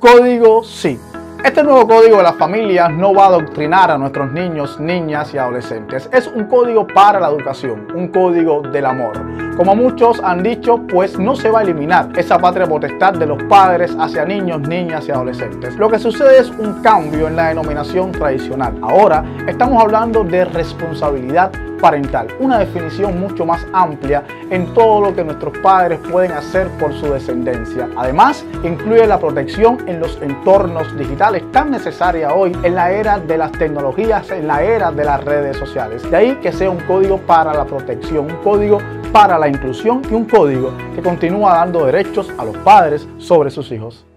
Código sí. Este nuevo código de las familias no va a adoctrinar a nuestros niños, niñas y adolescentes. Es un código para la educación, un código del amor. Como muchos han dicho, pues no se va a eliminar esa patria potestad de los padres hacia niños, niñas y adolescentes. Lo que sucede es un cambio en la denominación tradicional. Ahora estamos hablando de responsabilidad parental, una definición mucho más amplia en todo lo que nuestros padres pueden hacer por su descendencia. Además, incluye la protección en los entornos digitales tan necesaria hoy en la era de las tecnologías, en la era de las redes sociales. De ahí que sea un código para la protección, un código para la inclusión y un código que continúa dando derechos a los padres sobre sus hijos.